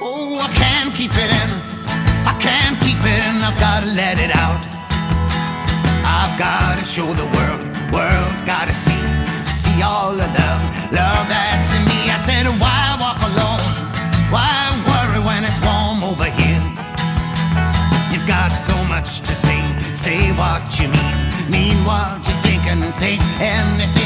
Oh, I can't keep it in. I can't keep it in. I've got to let it out. I've got to show the world. World's got to see. See all the love. Love that's in me. I said, why walk alone? Why worry when it's warm over here? You've got so much to say. Say what you mean. Mean what you think and think anything.